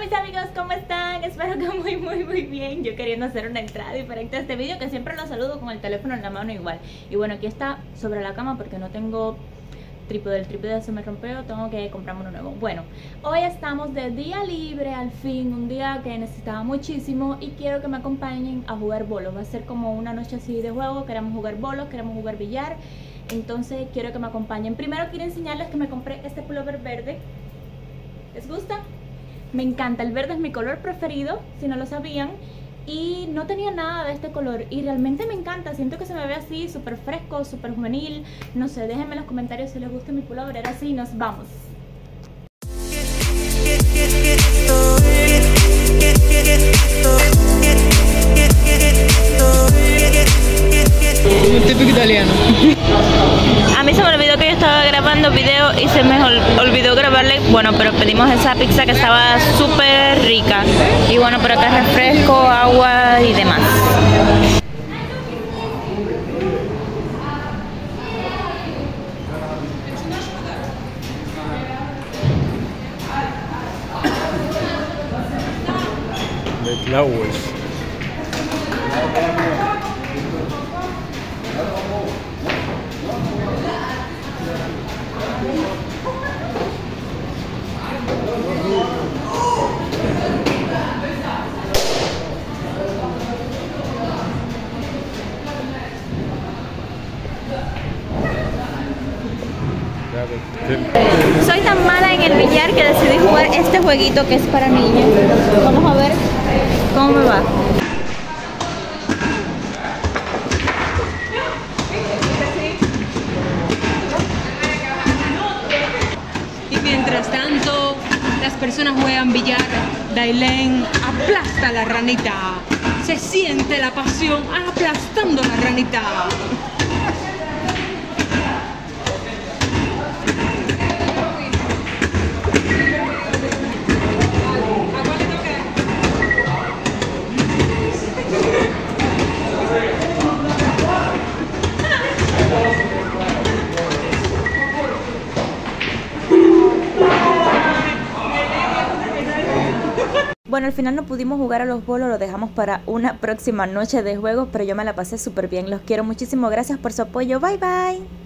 mis amigos, ¿cómo están? Espero que muy muy muy bien. Yo queriendo hacer una entrada diferente a este vídeo Que siempre lo saludo con el teléfono en la mano igual. Y bueno, aquí está sobre la cama porque no tengo trípode. El trípode se me rompió, tengo que comprarme uno nuevo. Bueno, hoy estamos de día libre al fin Un día que necesitaba muchísimo Y quiero que me acompañen a jugar bolos. Va a ser como una noche así de juego. Queremos jugar bolos, queremos jugar billar. Entonces quiero que me acompañen. Primero quiero enseñarles que me compré este pullover verde. ¿Les gusta? Me encanta, el verde es mi color preferido, si no lo sabían. Y no tenía nada de este color y realmente me encanta, siento que se me ve así, súper fresco, súper juvenil. No sé, déjenme en los comentarios si les gusta mi pullover, era así nos vamos. Un típico italiano. Grabando y se me olvidó grabarle, bueno, pero pedimos esa pizza que estaba súper rica. Y bueno, por acá refresco, agua y demás. Soy tan mala en el billar que decidí jugar este jueguito que es para niños. Vamos a ver cómo me va. Y mientras tanto, las personas juegan billar. Dailén aplasta la ranita. Se siente la pasión aplastando la ranita. Bueno, al final no pudimos jugar a los bolos, lo dejamos para una próxima noche de juegos, pero yo me la pasé súper bien. Los quiero muchísimo, gracias por su apoyo. Bye bye.